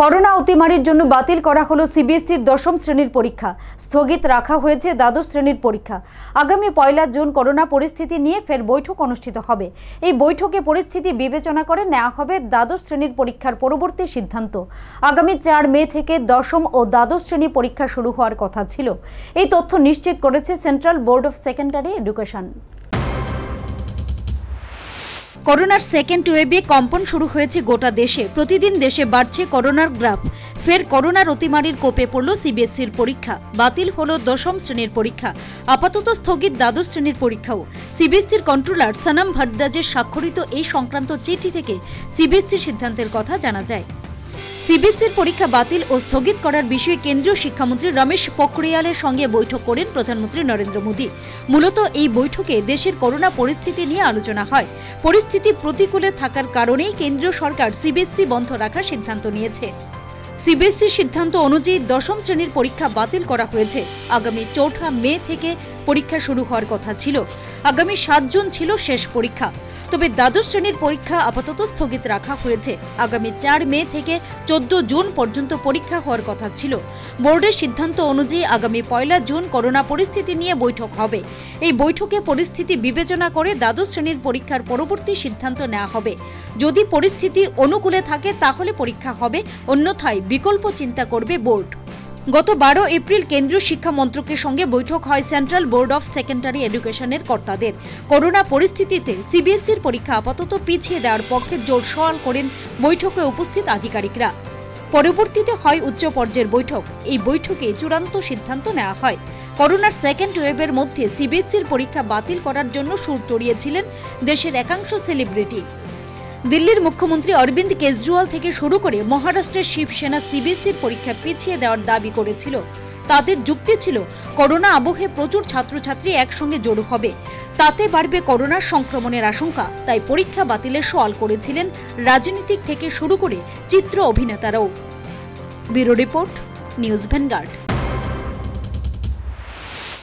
Corona অতিমারির জন্য বাতিল করা হলো সিবিএসসির দশম শ্রেণির পরীক্ষা। স্থগিত রাখা হয়েছে দ্বাদশ শ্রেণির পরীক্ষা। আগামী পয়লা জুন করোনা পরিস্থিতি নিয়ে ফের বৈঠক অনুষ্ঠিত হবে। এই বৈঠকে পরিস্থিতি বিবেচনা করে নেওয়া হবে দ্বাদশ শ্রেণির পরীক্ষার পরবর্তী সিদ্ধান্ত। আগামী চার মে থেকে দশম ও দ্বাদশ শ্রেণি পরীক্ষা শুরু হওয়ার কথা ছিল। এই তথ্য নিশ্চিত করেছে central board of secondary education. করোনার সেকেন্ড ওয়েবে কম্পন শুরু হয়েছে গোটা দেশে। প্রতিদিন দেশে বাড়ছে করোনার গ্রাফ। ফের করোনার অতিমারির কোপে পড়ল সিবিএসসির পরীক্ষা। বাতিল হল দশম শ্রেণির পরীক্ষা। আপাতত স্থগিত দ্বাদশ শ্রেণির পরীক্ষাও। সিবিএসসির কন্ট্রোলার সানাম ভারদ্বাজের স্বাক্ষরিত এই সংক্রান্ত চিঠি থেকে সিবিএসসির সিদ্ধান্তের কথা জানা যায়। সিবিএসসির পরীক্ষা বাতিল ও স্থগিত করার বিষয়ে কেন্দ্রীয় শিক্ষামন্ত্রী রমেশ পোখরিয়ালের সঙ্গে বৈঠক করেন প্রধানমন্ত্রী নরেন্দ্র মোদী। মূলত এই বৈঠকে দেশের করোনা পরিস্থিতি নিয়ে আলোচনা হয়। পরিস্থিতি প্রতিকূলে থাকার কারণেই কেন্দ্রীয় সরকার সিবিএসসি বন্ধ রাখার সিদ্ধান্ত নিয়েছে। সিবিএসসির সিদ্ধান্ত অনুযায়ী দশম শ্রেণির পরীক্ষা বাতিল করা হয়েছে। আগামী চৌঠা মে থেকে পরীক্ষা শুরু হওয়ার কথা ছিল। আগামী সাত জুন ছিল শেষ পরীক্ষা। তবে দ্বাদশ শ্রেণির পরীক্ষা আপাতত স্থগিত রাখা হয়েছে। আগামী চার মে থেকে চোদ্দ জুন পর্যন্ত পরীক্ষা হওয়ার কথা ছিল। বোর্ডের সিদ্ধান্ত অনুযায়ী আগামী পয়লা জুন করোনা পরিস্থিতি নিয়ে বৈঠক হবে। এই বৈঠকে পরিস্থিতি বিবেচনা করে দ্বাদশ শ্রেণির পরীক্ষার পরবর্তী সিদ্ধান্ত নেওয়া হবে। যদি পরিস্থিতি অনুকূলে থাকে, তাহলে পরীক্ষা হবে। অন্যথায় বিকল্প চিন্তা করবে বোর্ড। গত বারো এপ্রিল কেন্দ্রীয় শিক্ষা মন্ত্রকের সঙ্গে বৈঠক হয় সেন্ট্রাল বোর্ড অফ সেকেন্ডারি এডুকেশনের কর্তাদের। করোনা পরিস্থিতিতে সিবিএসসির পরীক্ষা আপাতত পিছিয়ে দেওয়ার পক্ষে জোর সওয়াল করেন বৈঠকে উপস্থিত আধিকারিকরা। পরবর্তীতে হয় উচ্চ পর্যায়ের বৈঠক। এই বৈঠকে চূড়ান্ত সিদ্ধান্ত নেওয়া হয়। করোনার সেকেন্ড ওয়েভের মধ্যে সিবিএসসির পরীক্ষা বাতিল করার জন্য সুর চড়িয়েছিলেন দেশের একাংশ সেলিব্রিটি দিল্লির মুখ্যমন্ত্রী অরবিন্দ কেজরিওয়াল থেকে শুরু করে মহারাষ্ট্রের শিবসেনা সিবিএসসির পরীক্ষা পিছিয়ে দেওয়ার দাবি করেছিল। তাদের যুক্তি ছিল, করোনা আবহে প্রচুর ছাত্রছাত্রী একসঙ্গে জড়ো হবে। তাতে বাড়বে করোনার সংক্রমণের আশঙ্কা। তাই পরীক্ষা বাতিলের সওয়াল করেছিলেন রাজনীতিক থেকে শুরু করে চিত্র অভিনেতারাও। Bureau report, news Vanguard.